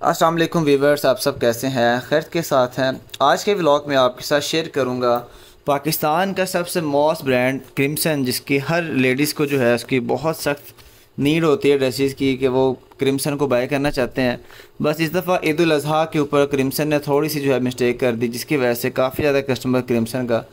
अस्सलाम वालेकुम वीवर्स आप सब कैसे हैं? खैर के साथ हैं। आज के व्लॉग में आपके साथ शेयर करूँगा पाकिस्तान का सबसे मॉस ब्रांड क्रिम्सन, जिसकी हर लेडीज़ को जो है उसकी बहुत सख्त नीड होती है ड्रेसेस की, कि वो क्रिम्सन को बाय करना चाहते हैं। बस इस दफ़ा ईद अजी के ऊपर क्रिम्सन ने थोड़ी सी जो है मिस्टेक कर दी, जिसकी वजह से काफ़ी ज़्यादा कस्टमर क्रिम्सन का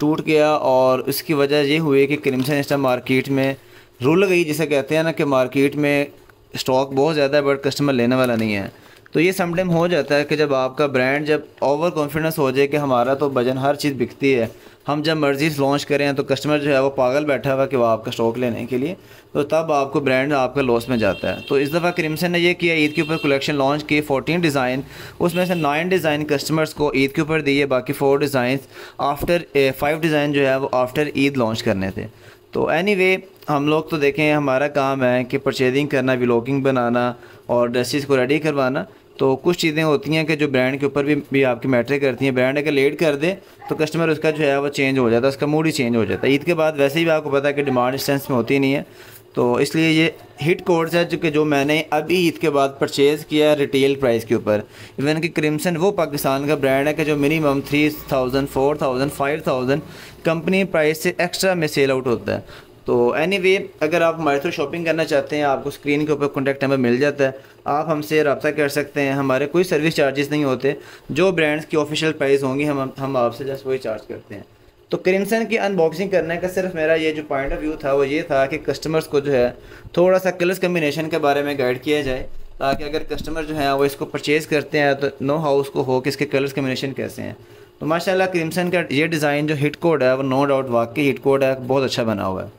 टूट गया, और उसकी वजह ये हुई कि क्रिम्सन इस टाइम मार्केट में रुल गई, जिसे कहते हैं ना कि मार्केट में स्टॉक बहुत ज़्यादा है, बट कस्टमर लेने वाला नहीं है। तो ये समटाइम हो जाता है कि जब आपका ब्रांड जब ओवर कॉन्फिडेंस हो जाए कि हमारा तो वज़न हर चीज़ बिकती है हम जब मर्ज़ी लॉन्च करें तो कस्टमर जो है वो पागल बैठा हुआ कि वो आपका स्टॉक लेने के लिए तो तब आपको ब्रांड आपका लॉस में जाता है। तो इस दफ़ा क्रिमसन ने ये किया ईद के ऊपर कलेक्शन लॉन्च किए फोर्टीन डिज़ाइन उसमें से नाइन डिज़ाइन कस्टमर्स को ईद के ऊपर दिए बाकी four design after five design जो है वो आफ्टर ईद लॉन्च करने थे। तो एनी anyway, हम लोग तो देखें हमारा काम है कि परचेजिंग करना व्लॉगिंग बनाना और ड्रेसिस को रेडी करवाना। तो कुछ चीज़ें होती हैं कि जो ब्रांड के ऊपर भी, भी आपकी मैटर करती हैं। ब्रांड अगर लेट कर दे तो कस्टमर उसका जो है वो चेंज हो जाता है उसका मूड ही चेंज हो जाता है। ईद के बाद वैसे ही आपको पता है कि डिमांड इस सेंस में होती नहीं है। तो इसलिए ये हिट कोड्स है जो कि जो मैंने अभी ईद के बाद परचेज़ किया है रिटेल प्राइस के ऊपर। इवन कि क्रिम्सन वो पाकिस्तान का ब्रांड है कि जो minimum three thousand four thousand five thousand company price से एक्स्ट्रा में सेल आउट होता है। तो एनी anyway, अगर आप हमारे थ्रू शॉपिंग करना चाहते हैं आपको स्क्रीन के ऊपर कॉन्टैक्ट नंबर मिल जाता है आप हमसे रब्ता कर सकते हैं। हमारे कोई सर्विस चार्जेस नहीं होते। जो ब्रांड्स की ऑफिशियल प्राइस होंगी हम हम आपसे जस्ट वही चार्ज करते हैं। तो क्रिमसन की अनबॉक्सिंग करने का सिर्फ़ मेरा ये जो पॉइंट ऑफ़ व्यू था वो ये था कि कस्टमर्स को जो है थोड़ा सा कलर्स कम्बिनेशन के बारे में गाइड किया जाए ताकि अगर कस्टमर जो है वो इसको परचेज़ करते हैं तो नो हाउस को हो कि इसके कलर्स कम्बिनेशन कैसे हैं। तो माशाल्लाह क्रिमसन का ये डिज़ाइन जो हिट कोड है वो नो डाउट वाकई हिट कोड है बहुत अच्छा बना हुआ है।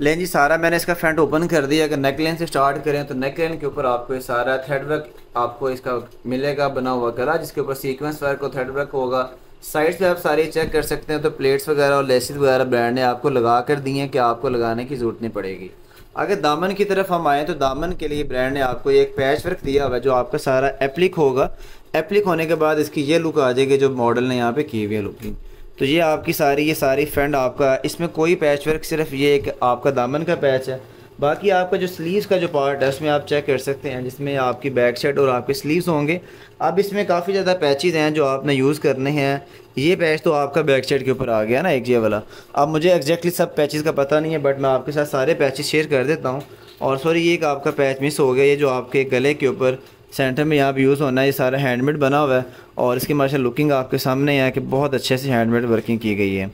लें जी, सारा मैंने इसका फ्रंट ओपन कर दिया। अगर नेक से स्टार्ट करें तो नेक के ऊपर आपको ये सारा थ्रेड वर्क आपको इसका मिलेगा, बना हुआ गला जिसके ऊपर सीक्वेंस वर्क और थ्रेड वर्क होगा। साइड पे आप सारी चेक कर सकते हैं तो प्लेट्स वगैरह और लेसिस वगैरह ब्रांड ने आपको लगा कर दी हैं कि आपको लगाने की ज़रूरत नहीं पड़ेगी। अगर दामन की तरफ़ हम आएँ तो दामन के लिए ब्रांड ने आपको एक पैच वर्क दिया हुआ है, जो आपका सारा एप्लिक होगा। एप्लिक होने के बाद इसकी ये लुक आ जाएगी, जो मॉडल ने यहाँ पे की हुई है लुकिंग तो ये आपकी सारी, ये सारी फ्रेंड आपका इसमें कोई पैच वर्क सिर्फ़ ये एक आपका दामन का पैच है। बाकी आपका जो स्लीव्स का जो पार्ट है, उसमें आप चेक कर सकते हैं, जिसमें आपकी बैक साइड और आपके स्लीव्स होंगे। अब इसमें काफ़ी ज़्यादा पैचेज़ हैं जो आपने यूज़ करने हैं। ये पैच तो आपका बैक साइड के ऊपर आ गया ना, एक ये वाला। अब मुझे एग्जैक्टली सब पैचेज़ का पता नहीं है बट मैं आपके साथ सारे पैचेज़ शेयर कर देता हूँ। और सॉरी ये एक आपका पैच मिस हो गया, ये जो आपके गले के ऊपर सेंटर में यहाँ पर यूज़ होना है, ये सारा हैंडमेड बना हुआ है और इसकी माशा लुकिंग आपके सामने है कि बहुत अच्छे से हैंडमेड वर्किंग की गई है।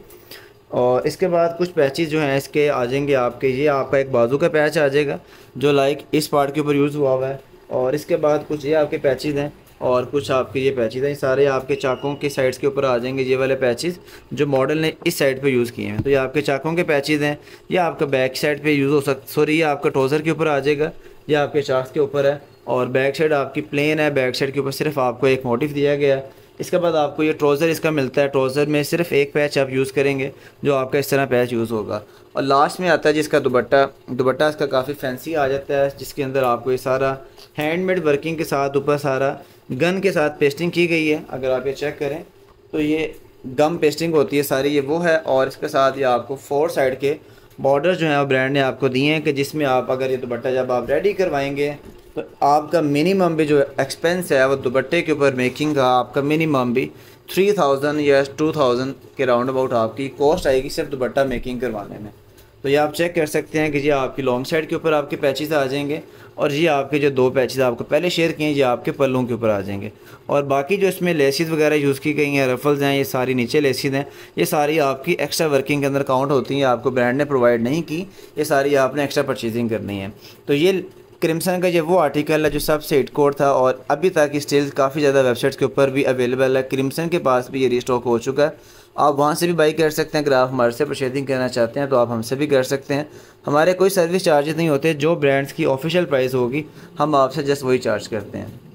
और इसके बाद कुछ पैचेज़ जो हैं, इसके आ जाएँगे आपके, ये आपका एक बाजू का पैच आ जाएगा, जो लाइक इस पार्ट के ऊपर यूज़ हुआ हुआ है। और इसके बाद कुछ ये आपके पैचेज़ हैं और कुछ आपके ये पैचेज़ हैं सारे आपके चाकों के साइड्स के ऊपर आ जाएँगे, ये वाले पैचेज़ जो मॉडल ने इस साइड पे यूज़ किए हैं। तो ये आपके चाकों के पैचेज़ हैं, या आपका बैक साइड पे यूज़ हो सकता सॉरी ये आपका ट्रोज़र के ऊपर आ जाएगा, या आपके चाक के ऊपर है। और बैक साइड आपकी प्लेन है बैक साइड के ऊपर सिर्फ़ आपको एक मोटिव दिया गया है। इसके बाद आपको ये ट्रोज़र इसका मिलता है। ट्रोज़र में सिर्फ़ एक पैच आप यूज़ करेंगे, जो आपका इस तरह पैच यूज़ होगा। और लास्ट में आता है जिसका दुबट्टा दुबट्टा इसका काफ़ी फैंसी आ जाता है, जिसके अंदर आपको ये सारा हैंडमेड वर्किंग के साथ ऊपर सारा गन के साथ पेस्टिंग की गई है। अगर आप ये चेक करें तो ये गम पेस्टिंग होती है सारी, ये वो है। और इसके साथ ये आपको फोर साइड के बॉर्डर जो है ब्रांड ने आपको दिए हैं कि जिसमें आप अगर ये दुबट्टा जब आप रेडी करवाएँगे तो आपका मिनिमम भी जो एक्सपेंस है, वो दुपट्टे के ऊपर मेकिंग का आपका मिनिमम भी थ्री थाउज़ेंड या टू थाउज़ेंड के राउंड अबाउट आपकी कॉस्ट आएगी सिर्फ़ दुपट्टा मेकिंग करवाने में। तो ये आप चेक कर सकते हैं कि जी आपकी लॉन्ग साइड के ऊपर आपके पैचेस आ जाएँगे और ये आपके जो दो पैचेस आपको पहले शेयर किए ये आपके पल्लों के ऊपर आ जाएँगे। और बाकी जो इसमें लेसिस वगैरह यूज़ की गई हैं रफल्स हैं, ये सारी नीचे लेसिस हैं, ये सारी आपकी एक्स्ट्रा वर्किंग के अंदर काउंट होती हैं, आपको ब्रांड ने प्रोवाइड नहीं की, ये सारी आपने एक्स्ट्रा परचेजिंग करनी है। तो ये क्रिम्सन का ये वो आर्टिकल है जो सबसे हिट कोड था और अभी तक स्टिल काफ़ी ज़्यादा वेबसाइट्स के ऊपर भी अवेलेबल है। क्रिम्सन के पास भी ये रिस्टॉक हो चुका है। आप वहाँ से भी बाई कर सकते हैं। अगर आप हमारे से परचेजिंग करना चाहते हैं तो आप हमसे भी कर सकते हैं। हमारे कोई सर्विस चार्जेस नहीं होते। जो ब्रांड्स की ऑफिशियल प्राइस होगी, हम आपसे जस्ट वही चार्ज करते हैं।